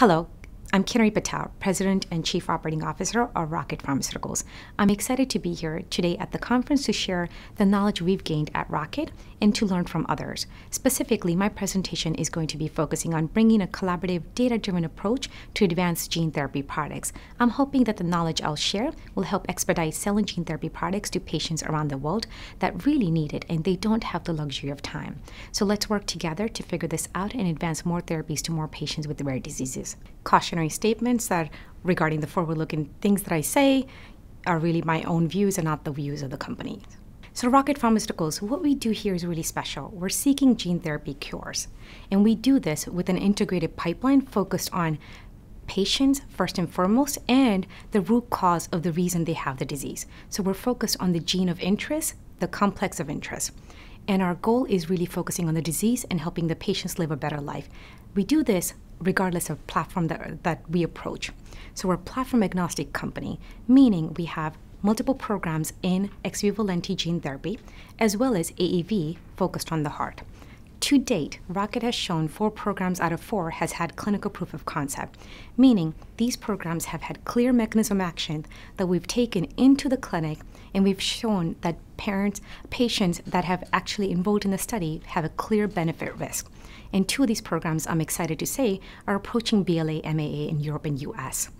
Hello, I'm Kinnari Patel, President and Chief Operating Officer of Rocket Pharmaceuticals. I'm excited to be here today at the conference to share the knowledge we've gained at Rocket and to learn from others. Specifically, my presentation is going to be focusing on bringing a collaborative, data driven approach to advance gene therapy products. I'm hoping that the knowledge I'll share will help expedite selling gene therapy products to patients around the world that really need it and they don't have the luxury of time. So let's work together to figure this out and advance more therapies to more patients with rare diseases cautionary statements that regarding the forward looking things that I say are really my own views and not the views of the company. So, Rocket Pharmaceuticals, what we do here is really special. We're seeking gene therapy cures, and we do this with an integrated pipeline focused on patients first and foremost and the root cause of the reason they have the disease. So, we're focused on the gene of interest, the complex of interest. And our goal is really focusing on the disease and helping the patients live a better life. We do this regardless of platform that, that we approach. So we're a platform agnostic company, meaning we have multiple programs in ex vivo lenti gene therapy, as well as AAV focused on the heart. To date, Rocket has shown four programs out of four has had clinical proof of concept, meaning these programs have had clear mechanism action that we've taken into the clinic and we've shown that parents, patients that have actually enrolled in the study have a clear benefit risk. And two of these programs, I'm excited to say, are approaching BLA MAA in Europe and US.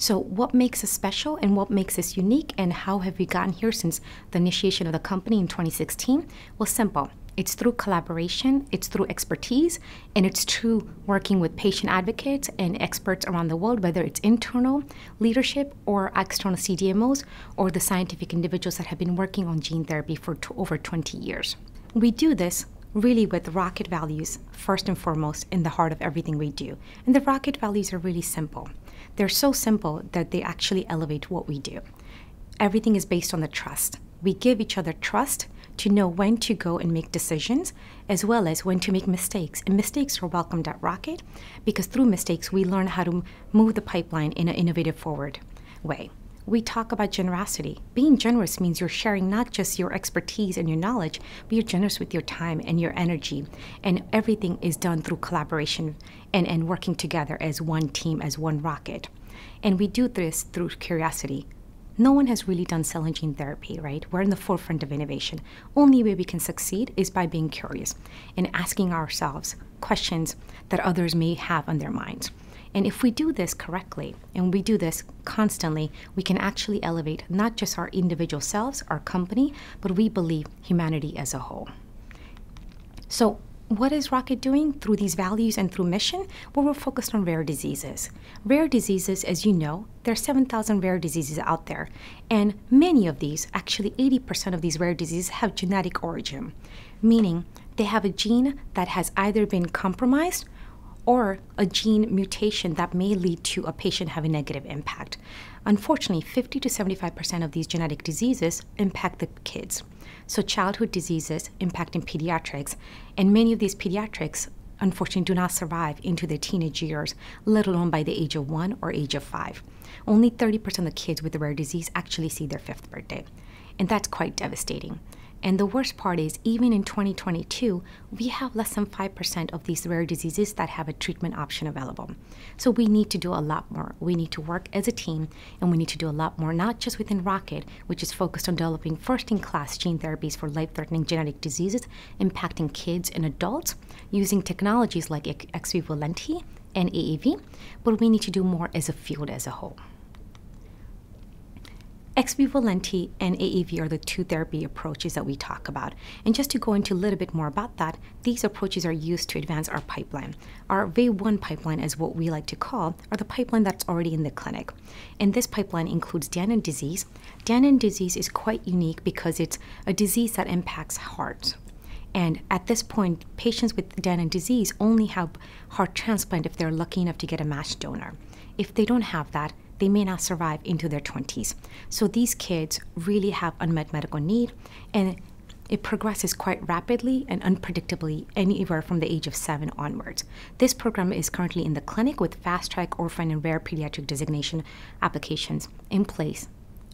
So, what makes us special and what makes us unique, and how have we gotten here since the initiation of the company in 2016? Well, simple. It's through collaboration, it's through expertise, and it's through working with patient advocates and experts around the world, whether it's internal leadership or external CDMOs or the scientific individuals that have been working on gene therapy for over 20 years. We do this really with rocket values first and foremost in the heart of everything we do. And the rocket values are really simple. They're so simple that they actually elevate what we do. Everything is based on the trust. We give each other trust to know when to go and make decisions, as well as when to make mistakes. And mistakes are welcomed at Rocket because through mistakes, we learn how to move the pipeline in an innovative forward way we talk about generosity. Being generous means you're sharing not just your expertise and your knowledge, but you're generous with your time and your energy. And everything is done through collaboration and, and working together as one team, as one rocket. And we do this through curiosity. No one has really done cell and gene therapy, right? We're in the forefront of innovation. Only way we can succeed is by being curious and asking ourselves questions that others may have on their minds. And if we do this correctly, and we do this constantly, we can actually elevate not just our individual selves, our company, but we believe humanity as a whole. So, what is Rocket doing through these values and through mission? Well, we're focused on rare diseases. Rare diseases, as you know, there are 7,000 rare diseases out there. And many of these, actually 80% of these rare diseases, have genetic origin, meaning they have a gene that has either been compromised or a gene mutation that may lead to a patient having negative impact. Unfortunately, 50 to 75% of these genetic diseases impact the kids. So, childhood diseases impacting pediatrics, and many of these pediatrics unfortunately do not survive into their teenage years, let alone by the age of one or age of five. Only 30% of the kids with the rare disease actually see their fifth birthday, and that's quite devastating. And the worst part is, even in 2022, we have less than 5% of these rare diseases that have a treatment option available. So we need to do a lot more. We need to work as a team, and we need to do a lot more, not just within Rocket, which is focused on developing first in class gene therapies for life threatening genetic diseases impacting kids and adults using technologies like ex vivo lenti and AAV, but we need to do more as a field as a whole. Ex vivo lenti and AAV are the two therapy approaches that we talk about. And just to go into a little bit more about that, these approaches are used to advance our pipeline. Our V1 pipeline, is what we like to call, are the pipeline that's already in the clinic. And this pipeline includes Danon disease. Danon disease is quite unique because it's a disease that impacts heart. And at this point, patients with Danon disease only have heart transplant if they're lucky enough to get a matched donor. If they don't have that, they may not survive into their 20s. So these kids really have unmet medical need and it progresses quite rapidly and unpredictably anywhere from the age of seven onwards. This program is currently in the clinic with fast track, orphan, and rare pediatric designation applications in place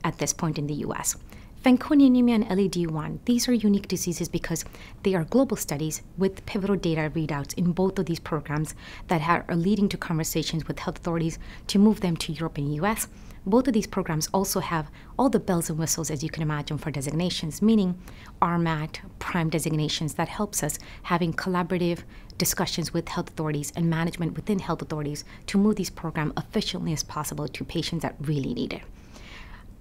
at this point in the US. Fanconi anemia and LAD1, these are unique diseases because they are global studies with pivotal data readouts in both of these programs that are leading to conversations with health authorities to move them to Europe and US. Both of these programs also have all the bells and whistles, as you can imagine, for designations, meaning RMAT, PRIME designations that helps us having collaborative discussions with health authorities and management within health authorities to move these programs efficiently as possible to patients that really need it.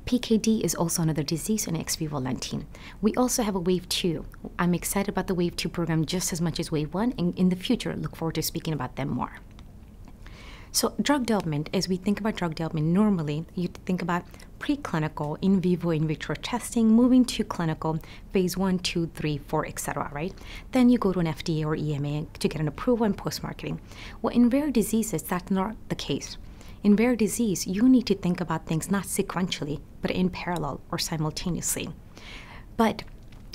PKD is also another disease in ex vivo lentine. We also have a Wave 2. I'm excited about the Wave 2 program just as much as Wave 1, and in the future, look forward to speaking about them more. So, drug development, as we think about drug development, normally you think about preclinical, in vivo, in vitro testing, moving to clinical, phase one, two, three, four, etc. Right? Then you go to an FDA or EMA to get an approval and post marketing. Well, in rare diseases, that's not the case. In rare disease, you need to think about things not sequentially, but in parallel or simultaneously. But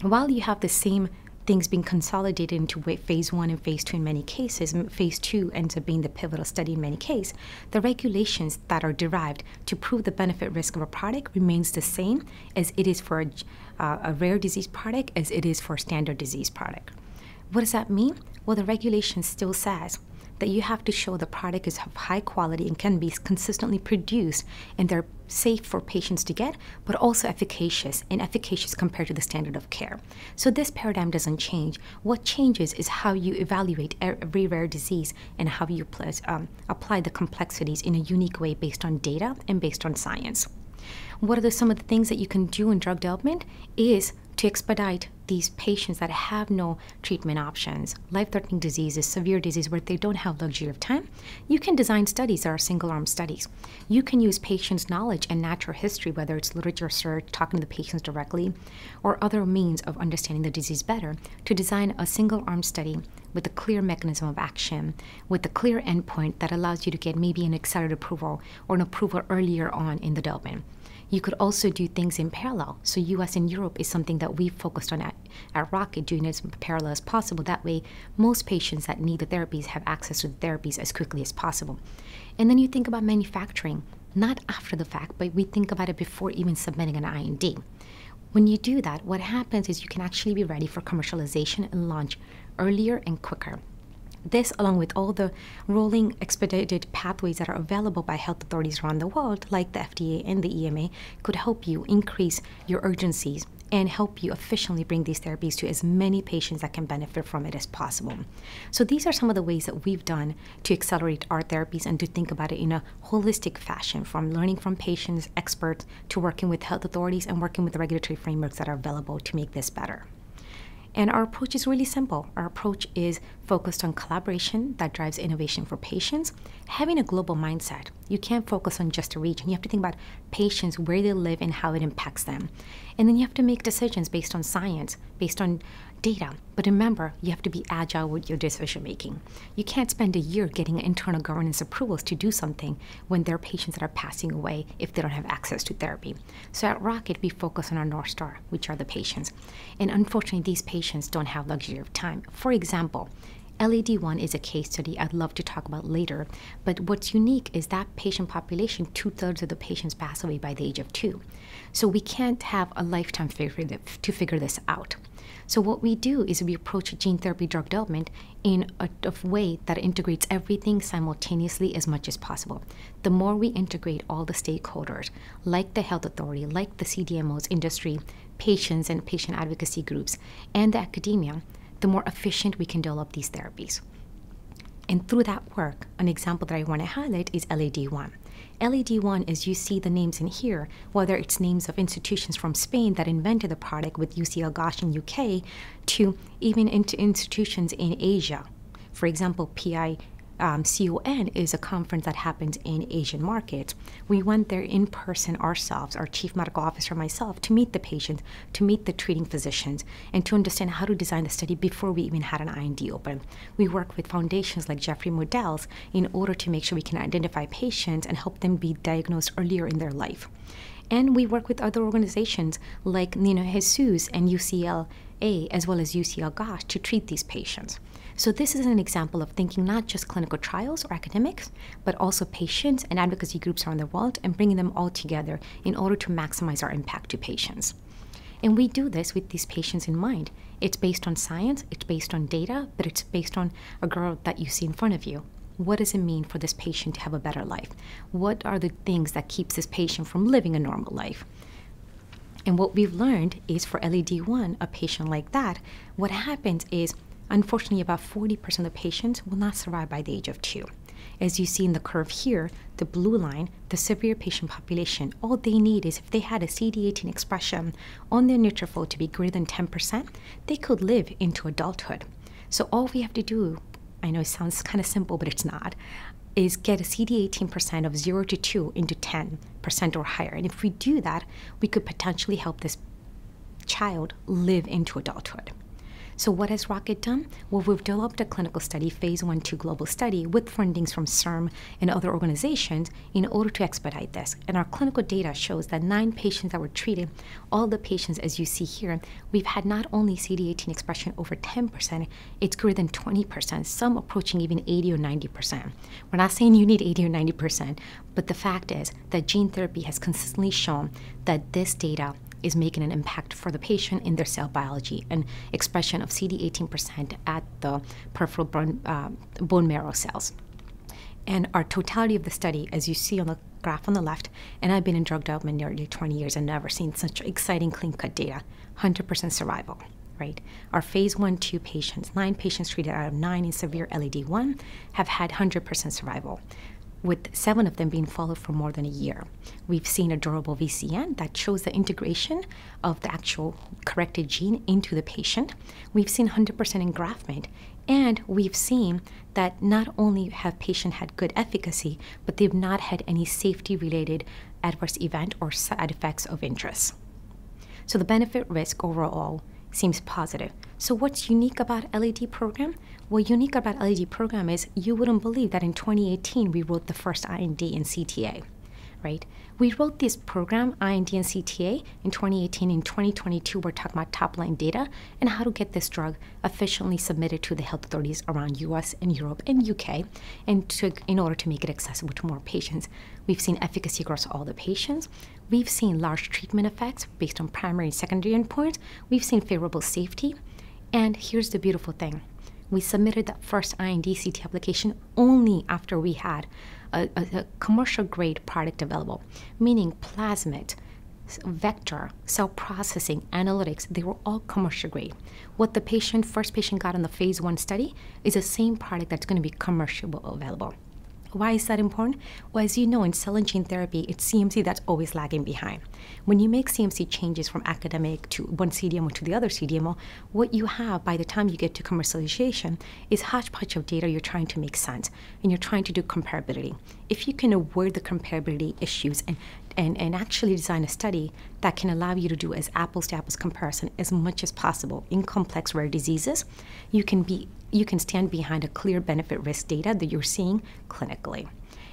while you have the same things being consolidated into phase one and phase two in many cases, phase two ends up being the pivotal study in many cases, the regulations that are derived to prove the benefit risk of a product remains the same as it is for a, uh, a rare disease product as it is for a standard disease product. What does that mean? Well, the regulation still says that you have to show the product is of high quality and can be consistently produced and they're safe for patients to get, but also efficacious and efficacious compared to the standard of care. So this paradigm doesn't change. What changes is how you evaluate every rare disease and how you um, apply the complexities in a unique way based on data and based on science. What are the, some of the things that you can do in drug development is to expedite these patients that have no treatment options, life threatening diseases, severe disease where they don't have luxury of time, you can design studies that are single arm studies. You can use patients' knowledge and natural history, whether it's literature search, talking to the patients directly, or other means of understanding the disease better, to design a single arm study with a clear mechanism of action, with a clear endpoint that allows you to get maybe an accelerated approval or an approval earlier on in the development. You could also do things in parallel. So US and Europe is something that we've focused on at, at Rocket, doing as parallel as possible. That way, most patients that need the therapies have access to the therapies as quickly as possible. And then you think about manufacturing, not after the fact, but we think about it before even submitting an IND. When you do that, what happens is you can actually be ready for commercialization and launch earlier and quicker. This, along with all the rolling expedited pathways that are available by health authorities around the world, like the FDA and the EMA, could help you increase your urgencies and help you efficiently bring these therapies to as many patients that can benefit from it as possible. So, these are some of the ways that we've done to accelerate our therapies and to think about it in a holistic fashion from learning from patients, experts, to working with health authorities and working with the regulatory frameworks that are available to make this better. And our approach is really simple. Our approach is focused on collaboration that drives innovation for patients, having a global mindset. You can't focus on just a region. You have to think about patients, where they live, and how it impacts them. And then you have to make decisions based on science, based on data. But remember, you have to be agile with your decision making. You can't spend a year getting internal governance approvals to do something when there are patients that are passing away if they don't have access to therapy. So at Rocket, we focus on our North Star, which are the patients. And unfortunately, these patients don't have luxury of time. For example, LAD1 is a case study I'd love to talk about later, but what's unique is that patient population, two thirds of the patients pass away by the age of two. So we can't have a lifetime figure to figure this out. So what we do is we approach gene therapy drug development in a, a, way that integrates everything simultaneously as much as possible. The more we integrate all the stakeholders, like the health authority, like the CDMOs, industry, patients and patient advocacy groups, and the academia, the more efficient we can develop these therapies. And through that work, an example that I want to highlight is LAD1. LAD1, as you see the names in here, whether it's names of institutions from Spain that invented the product with UCL GOSH in UK, to even into institutions in Asia. For example, PI um, CON is a conference that happens in Asian markets. We went there in person ourselves, our chief medical officer, myself, to meet the patients, to meet the treating physicians, and to understand how to design the study before we even had an IND open. We work with foundations like Jeffrey Modell's in order to make sure we can identify patients and help them be diagnosed earlier in their life. And we work with other organizations like Niño Jesús and UCLA, as well as UCL GOSH, to treat these patients. So this is an example of thinking not just clinical trials or academics, but also patients and advocacy groups around the world and bringing them all together in order to maximize our impact to patients. And we do this with these patients in mind. It's based on science, it's based on data, but it's based on a girl that you see in front of you. What does it mean for this patient to have a better life? What are the things that keeps this patient from living a normal life? And what we've learned is for LAD1, a patient like that, what happens is unfortunately about 40% of patients will not survive by the age of two. As you see in the curve here, the blue line, the severe patient population, all they need is if they had a CD18 expression on their neutrophil to be greater than 10%, they could live into adulthood. So all we have to do, I know it sounds kind of simple, but it's not, is get a CD18% of 0 to 2 into 10% or higher. And if we do that, we could potentially help this child live into adulthood. So, what has Rocket done? Well, we've developed a clinical study, phase one, two global study, with fundings from CIRM and other organizations in order to expedite this. And our clinical data shows that nine patients that were treated, all the patients, as you see here, we've had not only CD18 expression over 10%, it's greater than 20%, some approaching even 80 or 90%. We're not saying you need 80 or 90%, but the fact is that gene therapy has consistently shown that this data is making an impact for the patient in their cell biology and expression of CD18% at the peripheral bone, uh, bone marrow cells. And our totality of the study, as you see on the graph on the left, and I've been in drug development nearly 20 years and never seen such exciting clean cut data 100% survival. Right. Our phase one, two patients, nine patients treated out of nine in severe LAD1, have had 100% survival with seven of them being followed for more than a year. We've seen a durable VCN that shows the integration of the actual corrected gene into the patient. We've seen 100% engraftment, and we've seen that not only have patients had good efficacy, but they've not had any safety-related adverse event or side effects of interest. So the benefit risk overall seems positive. So what's unique about LAD program? What unique about LAD program is you wouldn't believe that in 2018 we wrote the first IND in CTA, right? We wrote this program, IND and CTA, in 2018. In 2022, we're talking about top line data and how to get this drug efficiently submitted to the health authorities around US and Europe and UK, and to, in order to make it accessible to more patients. We've seen efficacy across all the patients. We've seen large treatment effects based on primary and secondary endpoints. We've seen favorable safety. And here's the beautiful thing we submitted that first IND CT application only after we had a, a, a commercial grade product available, meaning plasmid, vector, cell processing, analytics, they were all commercial grade. What the patient, first patient got in the phase one study is the same product that's going to be commercial available. Why is that important? Well, as you know, in cell and gene therapy, it's CMC that's always lagging behind. When you make CMC changes from academic to one CDMO to the other CDMO, what you have by the time you get to commercialization is hodgepodge of data you're trying to make sense and you're trying to do comparability. If you can avoid the comparability issues and and, and actually design a study that can allow you to do as apples to apples comparison as much as possible in complex rare diseases, you can be you can stand behind a clear benefit risk data that you're seeing clinically.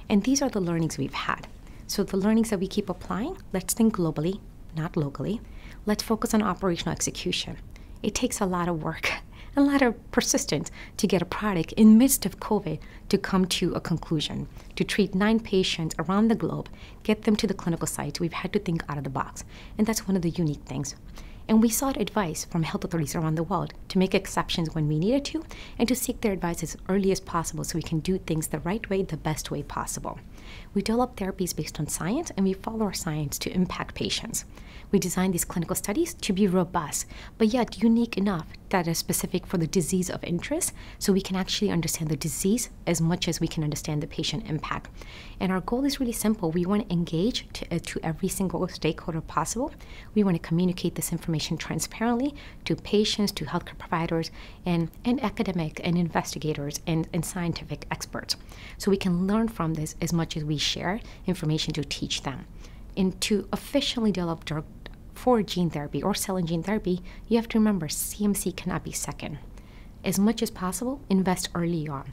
And these are the learnings we've had. So the learnings that we keep applying, let's think globally, not locally. Let's focus on operational execution. It takes a lot of work a lot of persistence to get a product in midst of COVID to come to a conclusion. To treat nine patients around the globe, get them to the clinical sites, we've had to think out of the box. And that's one of the unique things. And we sought advice from health authorities around the world to make exceptions when we needed to and to seek their advice as early as possible so we can do things the right way, the best way possible. We develop therapies based on science and we follow our science to impact patients. We design these clinical studies to be robust, but yet unique enough that are specific for the disease of interest so we can actually understand the disease as much as we can understand the patient impact. And our goal is really simple. We want to engage to, uh, to every single stakeholder possible. We want to communicate this information transparently to patients, to healthcare providers, and, and academic and investigators and, and scientific experts. So we can learn from this as much as we share information to teach them. And to officially develop drug for gene therapy or cell and gene therapy, you have to remember CMC cannot be second. As much as possible, invest early on.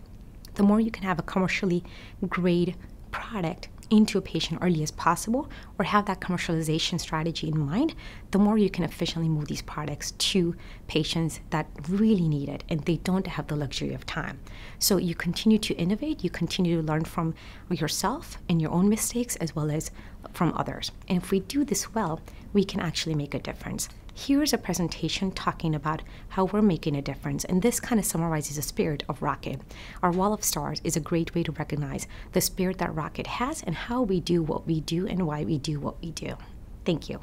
The more you can have a commercially grade product into a patient early as possible or have that commercialization strategy in mind, the more you can efficiently move these products to patients that really need it and they don't have the luxury of time. So you continue to innovate, you continue to learn from yourself and your own mistakes as well as from others. And if we do this well, we can actually make a difference. Here's a presentation talking about how we're making a difference, and this kind of summarizes the spirit of Rocket. Our Wall of Stars is a great way to recognize the spirit that Rocket has and how we do what we do and why we do what we do. Thank you.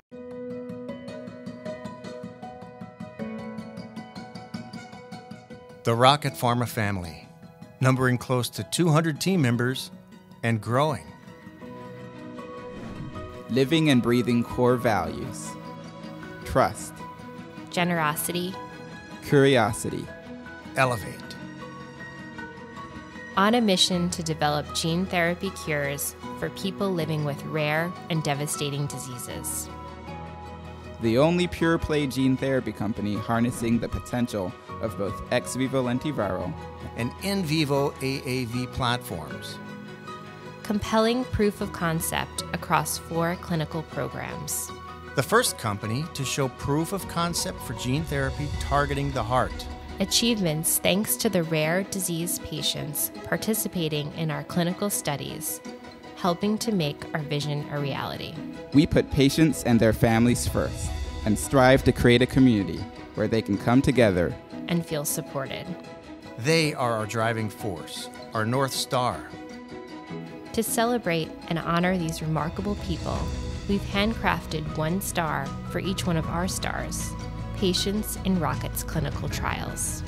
The Rocket Pharma family, numbering close to 200 team members and growing. Living and breathing core values trust, generosity, curiosity, elevate. On a mission to develop gene therapy cures for people living with rare and devastating diseases. The only pure play gene therapy company harnessing the potential of both ex vivo lentiviral and in vivo AAV platforms. Compelling proof of concept across four clinical programs the first company to show proof of concept for gene therapy targeting the heart. Achievements thanks to the rare disease patients participating in our clinical studies, helping to make our vision a reality. We put patients and their families first and strive to create a community where they can come together and feel supported. They are our driving force, our North Star. To celebrate and honor these remarkable people, we've handcrafted one star for each one of our stars patients in Rocket's clinical trials.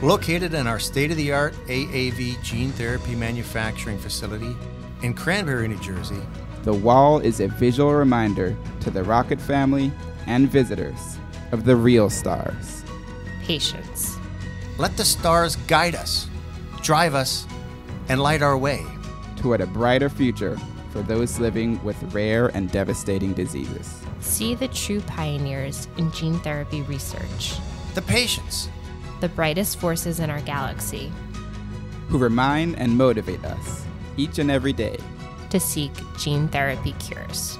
Located in our state of the art AAV gene therapy manufacturing facility in Cranbury, New Jersey, the wall is a visual reminder to the Rocket family and visitors of the real stars. Patients. Let the stars guide us, drive us, and light our way toward a brighter future for those living with rare and devastating diseases. See the true pioneers in gene therapy research. The patients. The brightest forces in our galaxy. Who remind and motivate us each and every day to seek gene therapy cures.